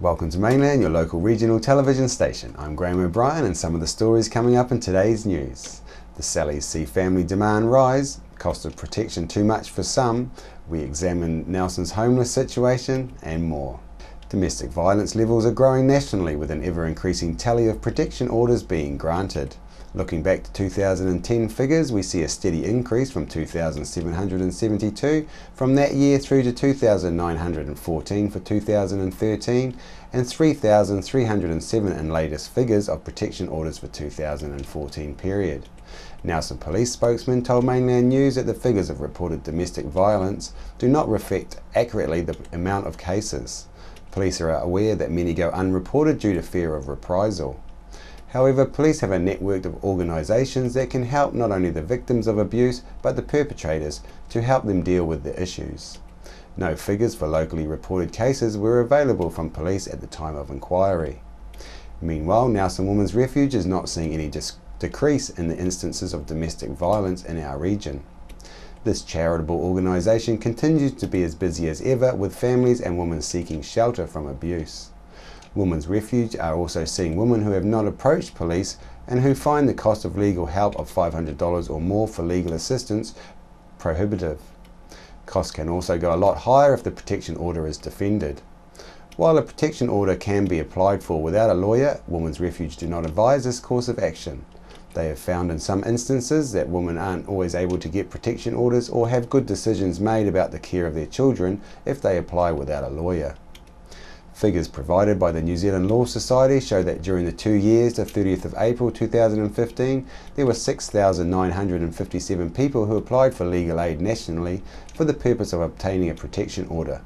Welcome to Mainland, your local regional television station. I'm Graham O'Brien and some of the stories coming up in today's news. The Sallies see family demand rise, cost of protection too much for some, we examine Nelson's homeless situation and more. Domestic violence levels are growing nationally with an ever increasing tally of protection orders being granted. Looking back to 2010 figures, we see a steady increase from 2,772 from that year through to 2,914 for 2013 and 3,307 in latest figures of protection orders for 2014 period. Nelson police spokesman told Mainland News that the figures of reported domestic violence do not reflect accurately the amount of cases. Police are aware that many go unreported due to fear of reprisal. However, police have a network of organisations that can help not only the victims of abuse but the perpetrators to help them deal with the issues. No figures for locally reported cases were available from police at the time of inquiry. Meanwhile, Nelson Women's Refuge is not seeing any decrease in the instances of domestic violence in our region. This charitable organisation continues to be as busy as ever with families and women seeking shelter from abuse. Women's Refuge are also seeing women who have not approached police and who find the cost of legal help of $500 or more for legal assistance prohibitive. Costs can also go a lot higher if the protection order is defended. While a protection order can be applied for without a lawyer, Women's Refuge do not advise this course of action. They have found in some instances that women aren't always able to get protection orders or have good decisions made about the care of their children if they apply without a lawyer. Figures provided by the New Zealand Law Society show that during the two years to 30th of April 2015, there were 6,957 people who applied for legal aid nationally for the purpose of obtaining a protection order.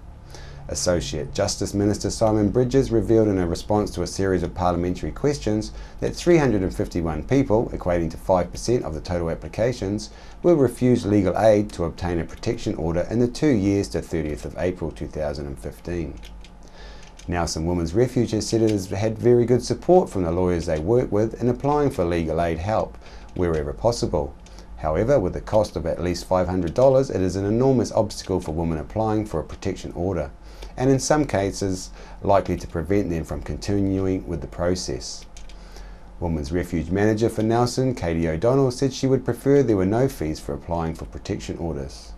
Associate Justice Minister Simon Bridges revealed in a response to a series of parliamentary questions that 351 people, equating to 5% of the total applications, were refused legal aid to obtain a protection order in the two years to 30th of April 2015. Nelson Women's Refuge has said it has had very good support from the lawyers they work with in applying for legal aid help wherever possible. However, with the cost of at least $500, it is an enormous obstacle for women applying for a protection order, and in some cases likely to prevent them from continuing with the process. Women's Refuge Manager for Nelson, Katie O'Donnell, said she would prefer there were no fees for applying for protection orders.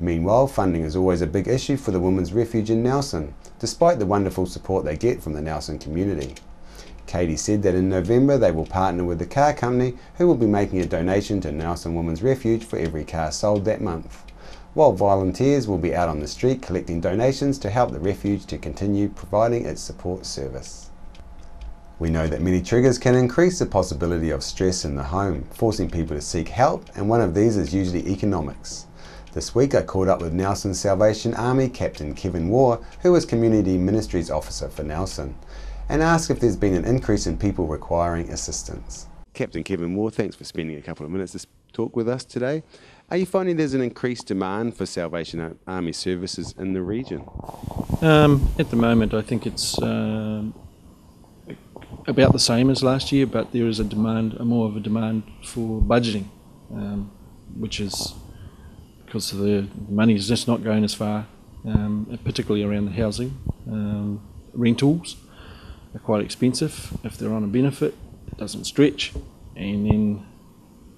Meanwhile, funding is always a big issue for the Women's Refuge in Nelson, despite the wonderful support they get from the Nelson community. Katie said that in November they will partner with the car company who will be making a donation to Nelson Women's Refuge for every car sold that month, while volunteers will be out on the street collecting donations to help the refuge to continue providing its support service. We know that many triggers can increase the possibility of stress in the home, forcing people to seek help, and one of these is usually economics. This week I caught up with Nelson Salvation Army Captain Kevin Waugh, who is Community Ministries Officer for Nelson, and asked if there's been an increase in people requiring assistance. Captain Kevin Waugh, thanks for spending a couple of minutes to talk with us today. Are you finding there's an increased demand for Salvation Army services in the region? Um, at the moment, I think it's uh, about the same as last year, but there is a demand, a more of a demand for budgeting, um, which is because the money is just not going as far, um, particularly around the housing. Um, rentals are quite expensive. If they're on a benefit, it doesn't stretch, and then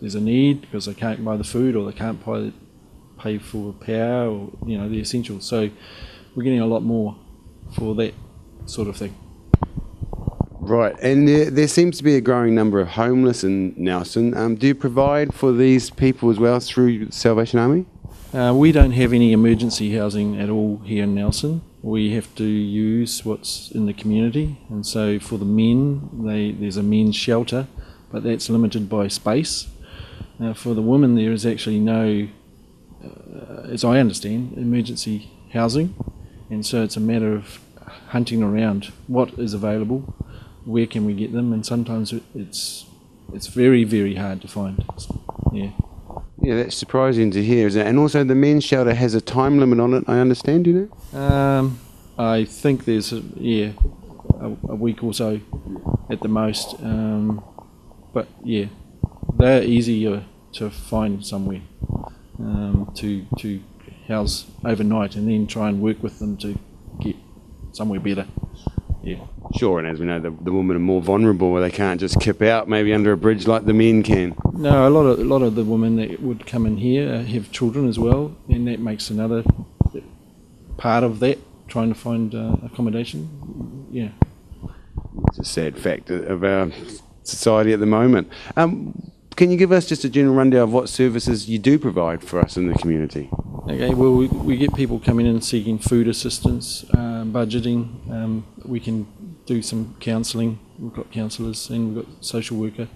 there's a need because they can't buy the food or they can't pay, pay for power or you know the essentials. So we're getting a lot more for that sort of thing. Right, and there, there, seems to be a growing number of homeless in Nelson. Um, do you provide for these people as well through Salvation Army? Uh, we don't have any emergency housing at all here in Nelson. We have to use what's in the community, and so for the men, they, there's a men's shelter, but that's limited by space. Uh, for the women, there is actually no, uh, as I understand, emergency housing, and so it's a matter of hunting around what is available, where can we get them, and sometimes it's it's very very hard to find. Yeah. Yeah, that's surprising to hear, isn't it? And also, the men's shelter has a time limit on it. I understand, you know. Um, I think there's a, yeah a, a week or so at the most. Um, but yeah, they're easier to find somewhere um, to to house overnight, and then try and work with them to get somewhere better. Yeah. Sure, and as we know, the, the women are more vulnerable, where they can't just kip out maybe under a bridge like the men can. No, a lot of a lot of the women that would come in here uh, have children as well, and that makes another part of that trying to find uh, accommodation. Yeah, it's a sad fact of our society at the moment. Um, can you give us just a general rundown of what services you do provide for us in the community? Okay, well, we, we get people coming in seeking food assistance, um, budgeting. Um, we can do some counselling. We've got counsellors and we've got social worker.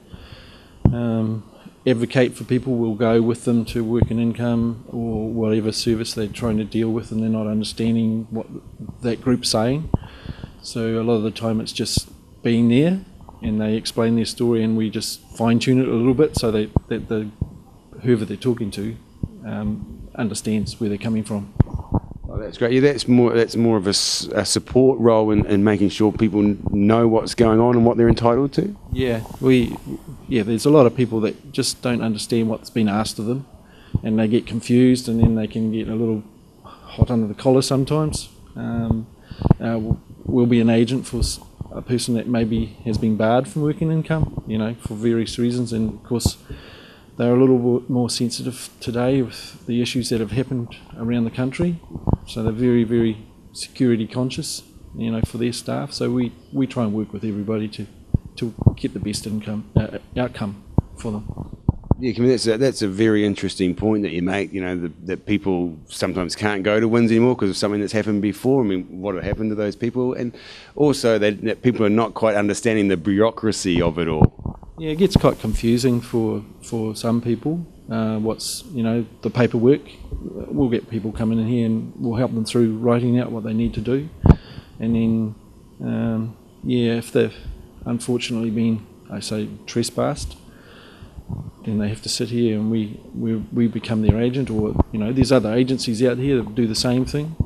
Um, advocate for people. We'll go with them to work and income or whatever service they're trying to deal with, and they're not understanding what that group's saying. So a lot of the time, it's just being there, and they explain their story, and we just fine tune it a little bit so that, that the whoever they're talking to um, understands where they're coming from. Oh, that's great. Yeah, that's more that's more of a, a support role in, in, making sure people know what's going on and what they're entitled to. Yeah, we yeah. There's a lot of people that just don't understand what's been asked of them, and they get confused, and then they can get a little hot under the collar sometimes. Um, uh, we'll be an agent for a person that maybe has been barred from working income, you know, for various reasons, and of course they're a little bit more sensitive today with the issues that have happened around the country. So they're very, very security conscious, you know, for their staff. So we, we try and work with everybody to, to get the best income uh, outcome for them. Yeah, I mean, that's a, that's a very interesting point that you make. You know, the, that people sometimes can't go to WINZ anymore because of something that's happened before. I mean, what happened to those people, and also that, that people are not quite understanding the bureaucracy of it all. Yeah, it gets quite confusing for for some people. Uh, what's you know the paperwork? We'll get people coming in here and we'll help them through writing out what they need to do, and then um, yeah, if they've unfortunately been, I say, trespassed, then they have to sit here and we, we, we become their agent or you know there's other agencies out here that do the same thing.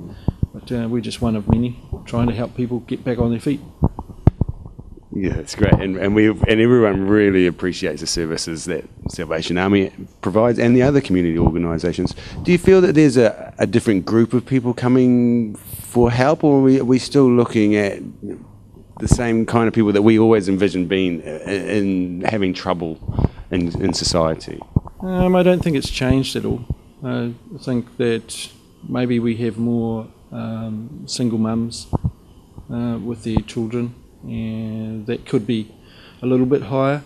But uh, we're just one of many trying to help people get back on their feet. Yeah, it's great, and and we and everyone really appreciates the services that Salvation Army provides, and the other community organisations. Do you feel that there's a, a different group of people coming for help, or are we, are we still looking at the same kind of people that we always envisioned being in, in having trouble in in society? Um, I don't think it's changed at all. I think that maybe we have more um, single mums uh, with their children and that could be a little bit higher,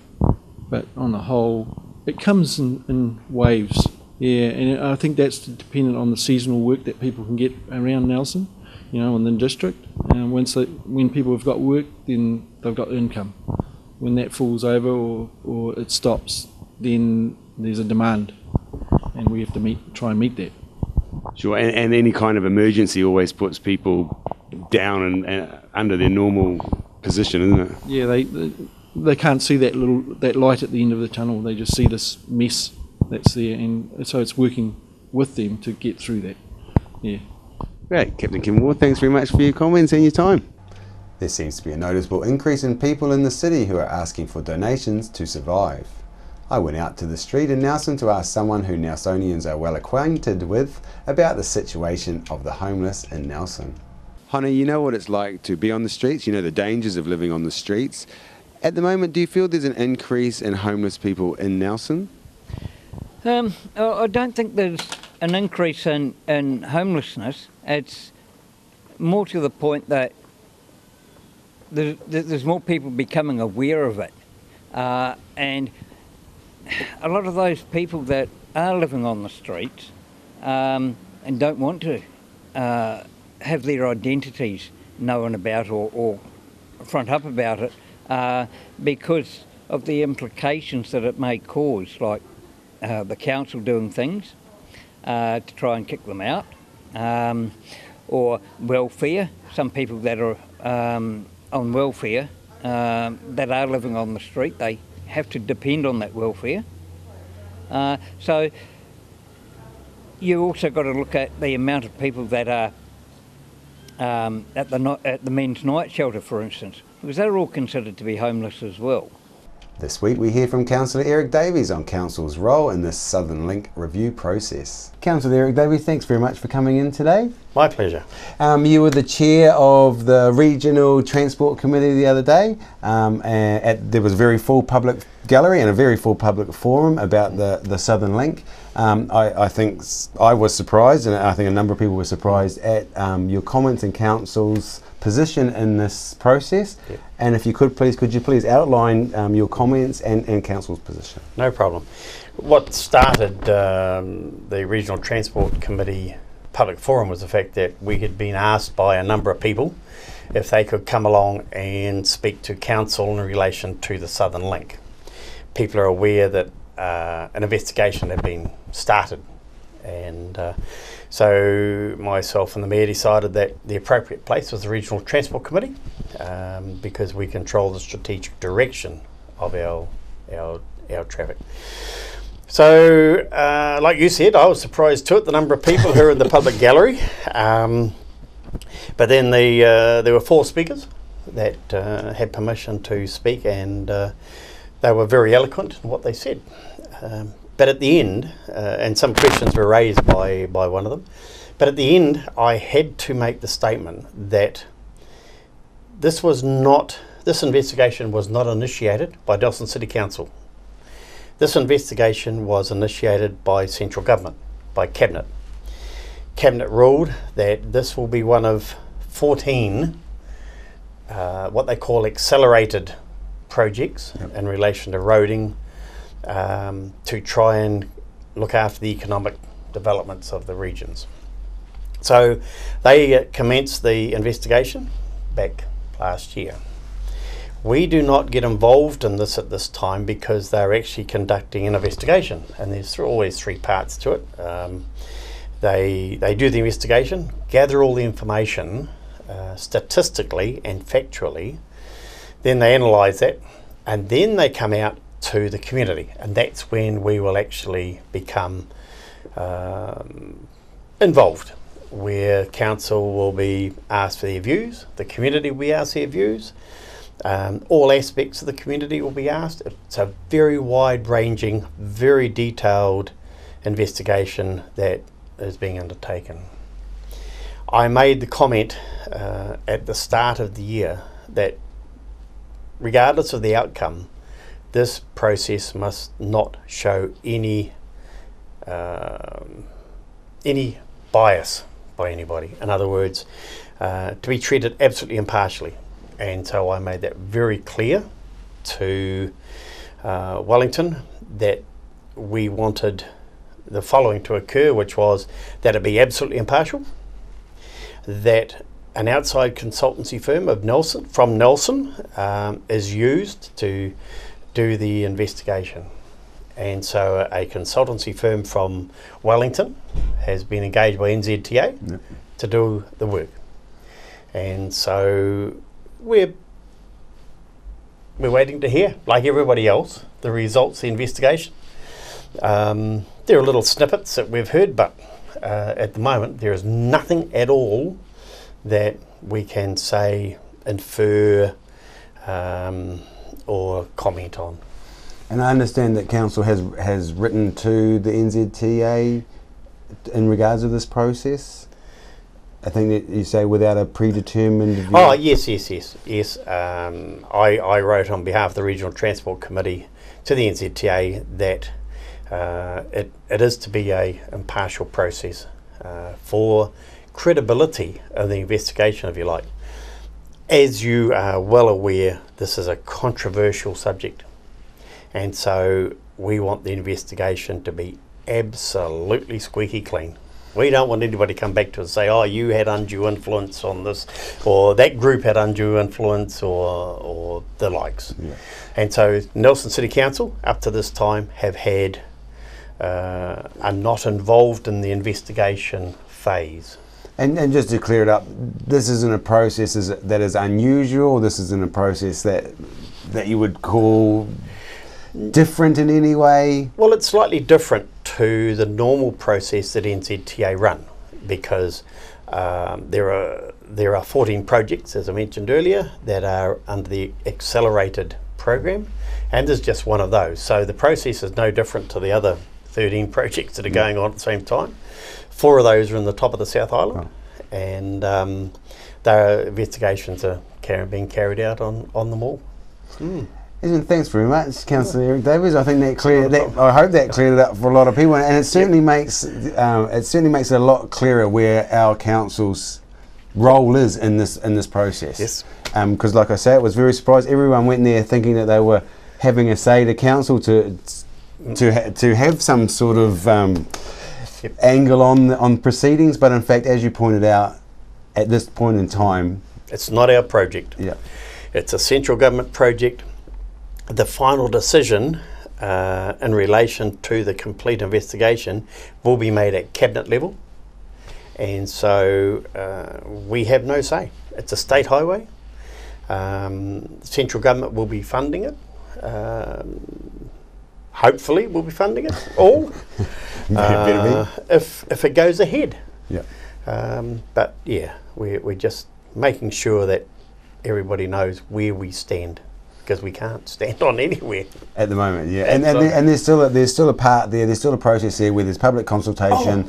but on the whole, it comes in, in waves. Yeah, and I think that's dependent on the seasonal work that people can get around Nelson, you know, in the district. And once they, when people have got work, then they've got income. When that falls over or, or it stops, then there's a demand, and we have to meet, try and meet that. Sure, and, and any kind of emergency always puts people down and, and under their normal position, isn't it? Yeah, they, they they can't see that little that light at the end of the tunnel. They just see this mess that's there, and so it's working with them to get through that. Yeah. Great, Captain Kim Ward. Thanks very much for your comments and your time. There seems to be a noticeable increase in people in the city who are asking for donations to survive. I went out to the street in Nelson to ask someone who Nelsonians are well acquainted with about the situation of the homeless in Nelson. Honey, you know what it's like to be on the streets, you know the dangers of living on the streets. At the moment, do you feel there's an increase in homeless people in Nelson? Um, I don't think there's an increase in, in homelessness. It's more to the point that there's, there's more people becoming aware of it. Uh, and a lot of those people that are living on the streets um, and don't want to uh, have their identities known about or, or front up about it uh, because of the implications that it may cause, like uh, the council doing things uh, to try and kick them out, um, or welfare. Some people that are um, on welfare um, that are living on the street, they have to depend on that welfare. Uh, so you also got to look at the amount of people that are um, at the at the men's night shelter, for instance, because they're all considered to be homeless as well. This week we hear from Councillor Eric Davies on Council's role in the Southern Link review process. Councillor Eric Davies, thanks very much for coming in today. My pleasure. Um, you were the chair of the Regional Transport Committee the other day. Um, and at, there was a very full public gallery and a very full public forum about the, the Southern Link. Um, I, I think I was surprised, and I think a number of people were surprised at um, your comments and council's position in this process. Yep. And if you could please, could you please outline um, your comments and, and council's position? No problem. What started um, the Regional Transport Committee public forum was the fact that we had been asked by a number of people if they could come along and speak to council in relation to the Southern Link. People are aware that uh, an investigation had been started, and uh, so myself and the mayor decided that the appropriate place was the Regional Transport Committee um, because we control the strategic direction of our our, our traffic. So, uh, like you said, I was surprised too at the number of people who were in the public gallery. Um, but then the, uh, there were four speakers that uh, had permission to speak, and uh, they were very eloquent in what they said. Um, but at the end, uh, and some questions were raised by, by one of them, but at the end, I had to make the statement that this was not, this investigation was not initiated by Nelson City Council. This investigation was initiated by central government, by Cabinet. Cabinet ruled that this will be one of 14 uh, what they call accelerated projects in relation to roading um, to try and look after the economic developments of the regions. So they commenced the investigation back last year. We do not get involved in this at this time because they're actually conducting an investigation, and there's th- always three parts to it. Um, they they do the investigation, gather all the information uh, statistically and factually, then they analyse that, and then they come out to the community, and that's when we will actually become um, involved, where council will be asked for their views, the community will be asked their views, um, all aspects of the community will be asked. It's a very wide ranging, very detailed investigation that is being undertaken. I made the comment uh, at the start of the year that regardless of the outcome, this process must not show any um, any bias by anybody. In other words, uh, to be treated absolutely impartially. And so I made that very clear to uh, Wellington that we wanted the following to occur, which was that it be absolutely impartial, that an outside consultancy firm of Nelson from Nelson um, is used to do the investigation. And so a consultancy firm from Wellington has been engaged by NZTA Yep. to do the work. And so we're we're waiting to hear, like everybody else, the results the investigation. Um, there are little snippets that we've heard, but uh, at the moment there is nothing at all that we can say, infer, um, or comment on. And I understand that council has has written to the NZTA in regards to this process. I think that you say without a predetermined view. Oh yes, yes, yes, yes. Um, I, I wrote on behalf of the Regional Transport Committee to the NZTA that uh, it, it is to be a impartial process uh, for credibility of the investigation, if you like. As you are well aware, this is a controversial subject, and so we want the investigation to be absolutely squeaky clean. We don't want anybody to come back to us and say, "Oh, you had undue influence on this," or "That group had undue influence," or or the likes. Yeah. And so, Nelson City Council, up to this time, have had uh, are not involved in the investigation phase. And, and just to clear it up, this isn't a process is, that is unusual. This isn't a process that that you would call different in any way. Well, it's slightly different to the normal process that NZTA run. because um, there are there are 14 projects, as I mentioned earlier, that are under the accelerated program, and there's just one of those. So the process is no different to the other 13 projects that are going on at the same time. Four of those are in the top of the South Island, and um, their investigations are car- being carried out on, on them all. Listen, thanks very much, Councillor Eric Davies. I think that cleared that. I hope that cleared it up for a lot of people, and it certainly makes um, it certainly makes it a lot clearer where our council's role is in this in this process. Yes. Because, like I say, it was very surprised. Everyone went there thinking that they were having a say to council to to ha- to have some sort of um, Yep. angle on on proceedings, but in fact, as you pointed out, at this point in time, It's not our project. yeah, It's a central government project. The final decision uh, in relation to the complete investigation will be made at cabinet level, and so uh, we have no say. It's a state highway. Um, central government will be funding it. Um, hopefully, we'll be funding it all uh, if if it goes ahead. yeah. Um, but yeah, we're, we're just making sure that everybody knows where we stand because we can't stand on anywhere. At the moment, yeah, and and, there, and there's still a, there's still a part there. There's still a process there where there's public consultation.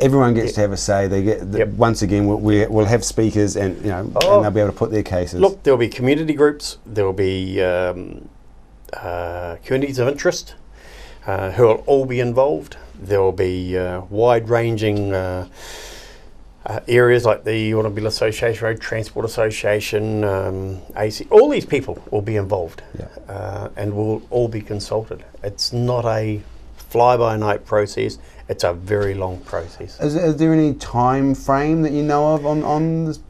Everyone gets Oh. Yeah. to have a say. They get the, Yep. once again we'll, we, we'll have speakers and you know Oh. and they'll be able to put their cases. Look, there'll be community groups, there'll be um, uh, communities of interest uh, who will all be involved. There will be uh, wide ranging uh, uh, areas like the Automobile Association, Road Transport Association, um, AC. All these people will be involved Yeah. uh, and will all be consulted. It's not a fly by night process, it's a very long process. Is, is there any time frame that you know of on on this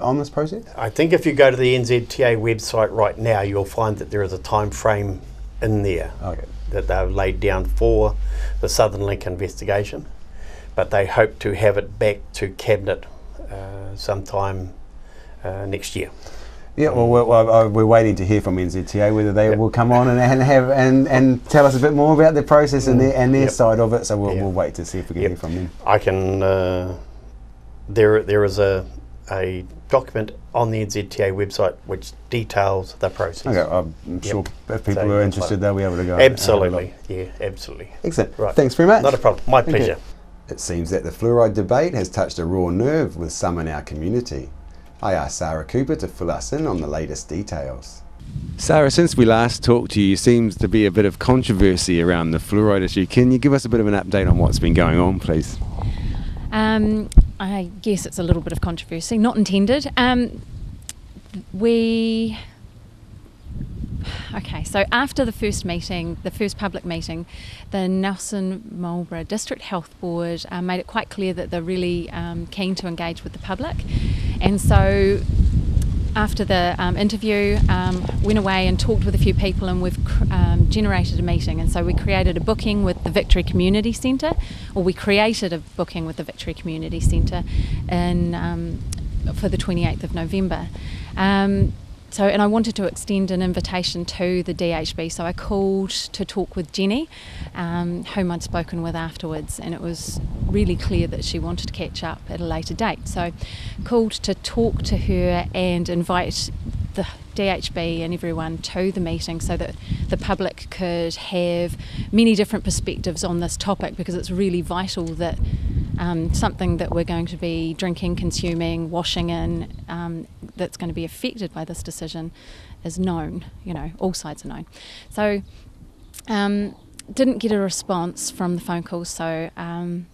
on this process? I think if you go to the NZTA website right now, you'll find that there is a time frame in there Okay. That they've laid down for the Southern Link investigation, but they hope to have it back to cabinet uh, sometime uh, next year. Yeah, well, we're, we're waiting to hear from NZTA whether they Yep. will come on and, and have and, and tell us a bit more about the process and their and their Yep. side of it. So we'll, Yeah. we'll wait to see if we can Yep. hear from them. I can. Uh, there, there is a a document on the NZTA website which details the process. Okay, I'm Yep. sure if people So are interested, they'll be able to go. and have a look. Absolutely, yeah, absolutely. Excellent. Right. Thanks very much. Not a problem. My Thank you. pleasure. It seems that the fluoride debate has touched a raw nerve with some in our community. I asked Sarah Cooper to fill us in on the latest details. Sarah, since we last talked to you, it seems to be a bit of controversy around the fluoride issue. Can you give us a bit of an update on what's been going on, please? Um, I guess it's a little bit of controversy, not intended. Um, we. Okay, so after the first meeting, the first public meeting, the Nelson Marlborough District Health Board uh, made it quite clear that they're really um, keen to engage with the public. And so after the um, interview, um, went away and talked with a few people, and we've um, generated a meeting. And so we created a booking with the Victory Community Centre, or we created a booking with the Victory Community Centre, in um, for the 28th of November. So, and I wanted to extend an invitation to the DHB. So I called to talk with Jenny, um, whom I'd spoken with afterwards, and it was really clear that she wanted to catch up at a later date. So, called to talk to her and invite the DHB and everyone to the meeting so that the public could have many different perspectives on this topic because it's really vital that um, something that we're going to be drinking, consuming, washing in, um, that's going to be affected by this decision is known. You know, all sides are known. So, um, didn't get a response from the phone calls. So, um,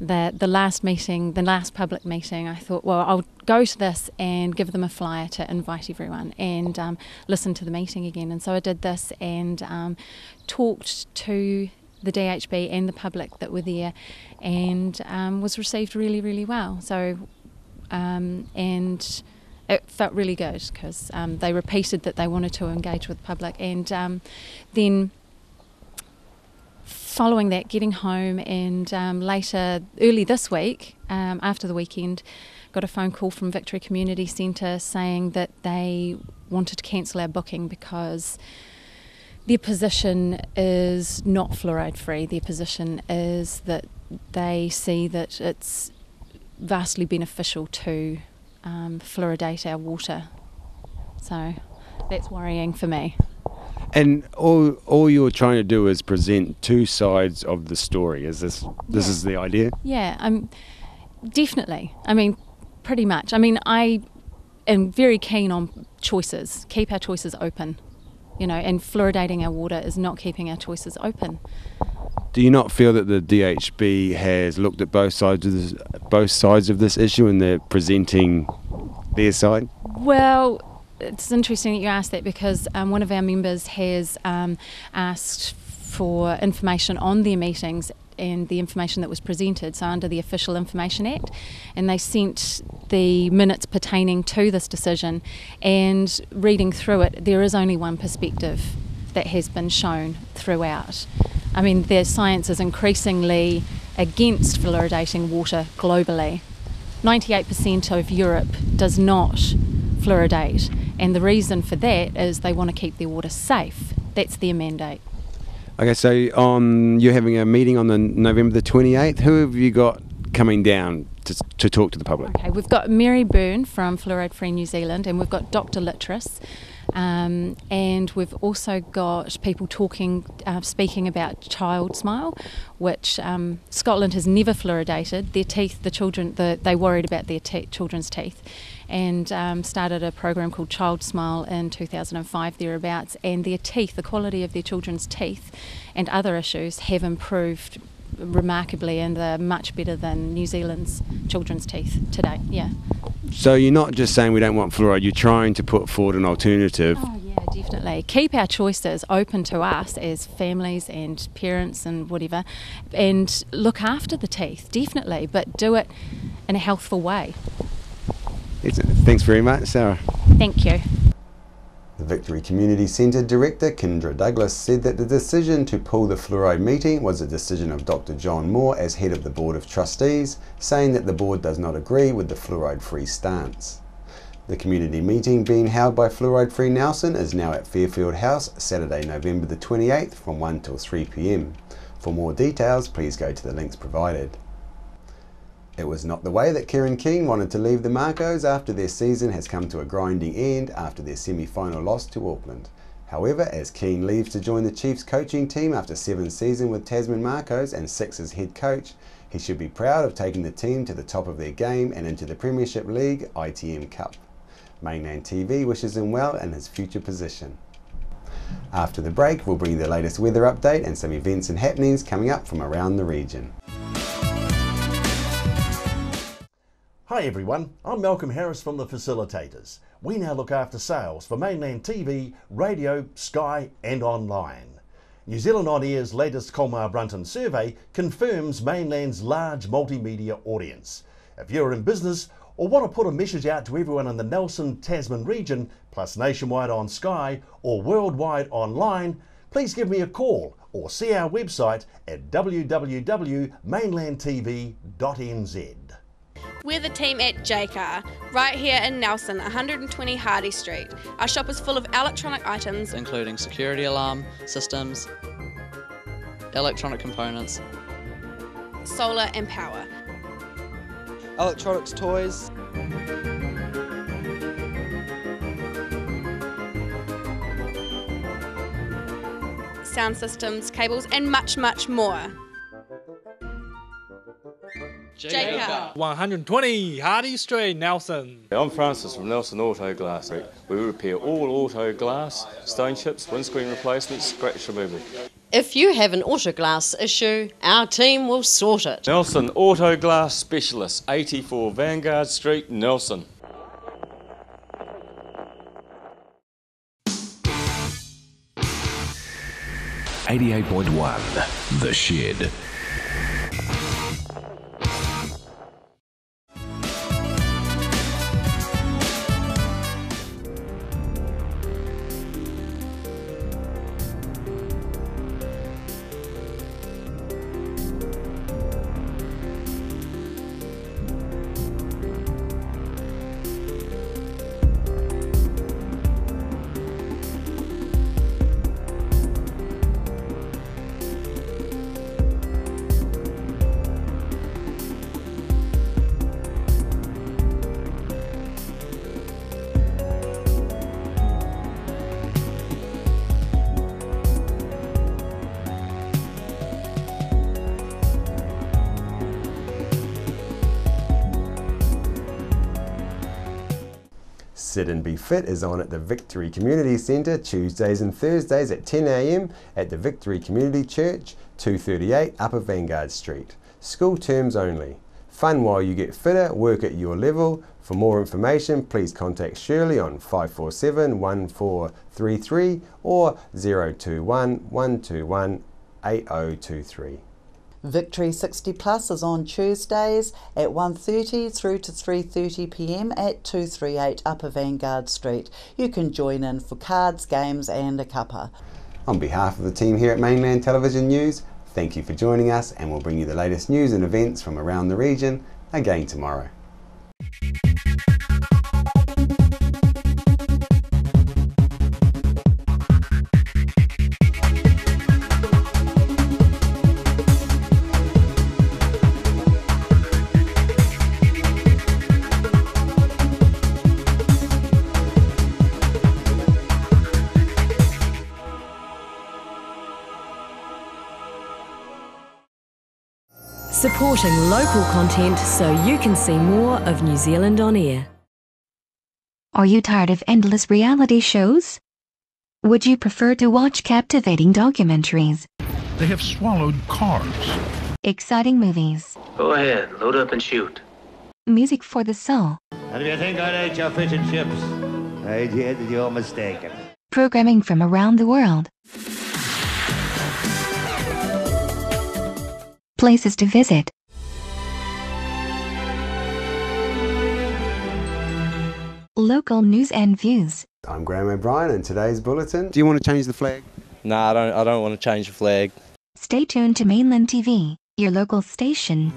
the the last meeting, the last public meeting, I thought, well, I'll go to this and give them a flyer to invite everyone and um, listen to the meeting again. And so I did this and um, talked to the DHB and the public that were there, and um, was received really, really well. So, um, and it felt really good because um, they repeated that they wanted to engage with the public, and um, then following that, getting home, and um, later, early this week, um, after the weekend, got a phone call from Victory Community Centre saying that they wanted to cancel our booking because their position is not fluoride free. Their position is that they see that it's vastly beneficial to um, fluoridate our water. So that's worrying for me. And all all you're trying to do is present two sides of the story. Is this this Yeah. is the idea? Yeah, I'm definitely. I mean, pretty much. I mean, I am very keen on choices. Keep our choices open, you know. And fluoridating our water is not keeping our choices open. Do you not feel that the DHB has looked at both sides of this, both sides of this issue and they're presenting their side? Well, it's interesting that you asked that because um, one of our members has um, asked for information on their meetings and the information that was presented, so under the Official Information Act, and they sent the minutes pertaining to this decision. And reading through it, there is only one perspective that has been shown throughout. I mean, the science is increasingly against fluoridating water globally. 98% of Europe does not fluoridate, and the reason for that is they want to keep their water safe. That's their mandate. Okay, so on you're having a meeting on the November the 28th. Who have you got coming down to, to talk to the public? Okay, we've got Mary Byrne from Fluoride Free New Zealand, and we've got Dr. Litris, um, and we've also got people talking, uh, speaking about Child Smile, which um, Scotland has never fluoridated. Their teeth, the children, the, they worried about their te- children's teeth, and um, started a program called Child Smile in 2005 thereabouts. And their teeth, the quality of their children's teeth, and other issues have improved remarkably and they're much better than New Zealand's children's teeth today. Yeah. So you're not just saying we don't want fluoride, you're trying to put forward an alternative. Oh yeah, definitely. Keep our choices open to us as families and parents and whatever, and look after the teeth definitely, but do it in a healthful way. Excellent. Thanks very much, Sarah. Thank you. The Victory Community Centre Director Kendra Douglas said that the decision to pull the fluoride meeting was a decision of Dr. John Moore as head of the Board of Trustees, saying that the board does not agree with the fluoride free stance. The community meeting being held by Fluoride Free Nelson is now at Fairfield House, Saturday, November the 28th from 1 till 3 pm. For more details, please go to the links provided. It was not the way that Kieran Keane wanted to leave the Makos after their season has come to a grinding end after their semi final loss to Auckland. However, as Keane leaves to join the Chiefs coaching team after seven seasons with Tasman Makos and six as head coach, he should be proud of taking the team to the top of their game and into the Premiership League ITM Cup. Mainland TV wishes him well in his future position. After the break, we'll bring you the latest weather update and some events and happenings coming up from around the region. Hi everyone, I'm Malcolm Harris from the Facilitators. We now look after sales for mainland TV, radio, Sky and online. New Zealand On Air's latest Colmar Brunton survey confirms mainland's large multimedia audience. If you're in business or want to put a message out to everyone in the Nelson Tasman region, plus nationwide on Sky or worldwide online, please give me a call or see our website at www.mainlandtv.nz. We're the team at Jaycar, right here in Nelson, 120 Hardy Street. Our shop is full of electronic items, including security alarm systems, electronic components, solar and power. electronics toys, sound systems, cables, and much, much more. Jaycar. 120 Hardy Street, Nelson. I'm Francis from Nelson Auto Glass. We repair all auto glass, stone chips, windscreen replacements, scratch removal. If you have an auto glass issue, our team will sort it. Nelson Auto Glass Specialist, 84 Vanguard Street, Nelson. Eighty-eight point one, The Shed. Fit is on at the Victory Community Centre Tuesdays and Thursdays at 10am at the Victory Community Church, 238 Upper Vanguard Street. School terms only. Fun while you get fitter, work at your level. For more information, please contact Shirley on 547 1433 or 021 121 8023. Victory 60 Plus is on Tuesdays at 1.30 through to 3.30 pm at 238 Upper Vanguard Street. You can join in for cards, games and a cuppa. On behalf of the team here at Mainland Television News, thank you for joining us and we'll bring you the latest news and events from around the region again tomorrow. Supporting local content so you can see more of New Zealand on air. Are you tired of endless reality shows? Would you prefer to watch captivating documentaries, They have swallowed cars. exciting movies, Go ahead, load up and shoot. music for the soul, And if you think I'd ate your fish and chips, I did, you're mistaken. programming from around the world? Places to visit, local news and views. I'm Graham O'Brien and today's bulletin. Do you want to change the flag? No, I don't. I don't want to change the flag. Stay tuned to Mainland TV, your local station.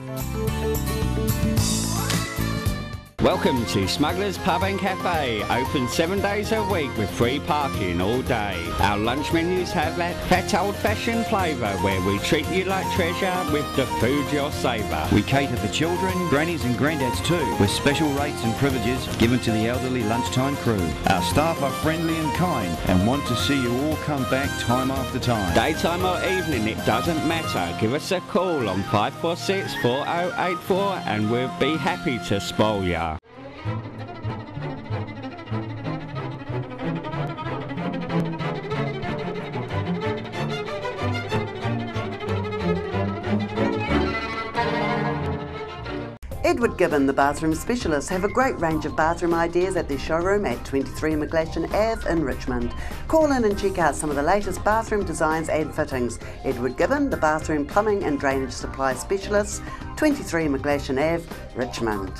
Welcome to Smugglers Pub and Cafe, open seven days a week with free parking all day. Our lunch menus have that fat old-fashioned flavour where we treat you like treasure with the food you'll savour. We cater for children, grannies and granddads too, with special rates and privileges given to the elderly lunchtime crew. Our staff are friendly and kind and want to see you all come back time after time. Daytime or evening, it doesn't matter. Give us a call on 546 4084 and we'll be happy to spoil Edward Gibbon, the bathroom specialist, have a great range of bathroom ideas at their showroom at 23 McGlashan Ave in Richmond. Call in and check out some of the latest bathroom designs and fittings. Edward Gibbon, the bathroom plumbing and drainage supply specialist, 23 McGlashan Ave, Richmond.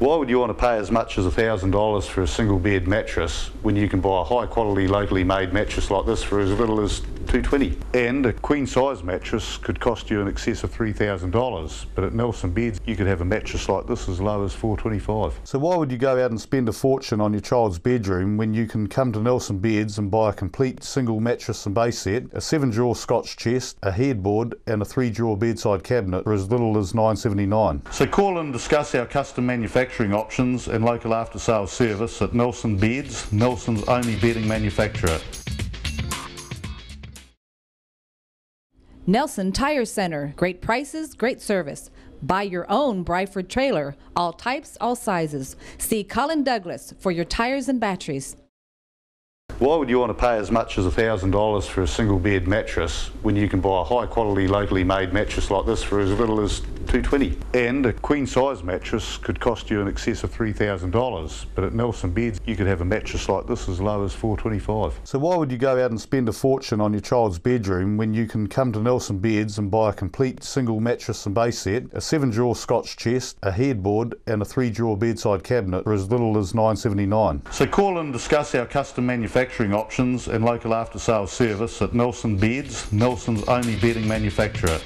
Why would you want to pay as much as $1,000 for a single bed mattress when you can buy a high quality locally made mattress like this for as little as 220 And a queen size mattress could cost you in excess of $3,000, but at Nelson Beds you could have a mattress like this as low as 425 So why would you go out and spend a fortune on your child's bedroom when you can come to Nelson Beds and buy a complete single mattress and base set, a seven drawer Scotch chest, a headboard and a three drawer bedside cabinet for as little as 979 So call and discuss our custom manufacturing options and local after sales service at Nelson Beds, Nelson's only bedding manufacturer. Nelson Tire Center. Great prices, great service. Buy your own Briford trailer. All types, all sizes. See Colin Douglas for your tires and batteries. Why would you want to pay as much as $1,000 for a single bed mattress when you can buy a high quality locally made mattress like this for as little as 220 And a queen size mattress could cost you in excess of $3,000, but at Nelson Beds you could have a mattress like this as low as 425 So why would you go out and spend a fortune on your child's bedroom when you can come to Nelson Beds and buy a complete single mattress and base set, a seven drawer Scotch chest, a headboard and a three drawer bedside cabinet for as little as 979 So call and discuss our custom manufacturing options and local after sales service at Nelson Beds, Nelson's only bedding manufacturer.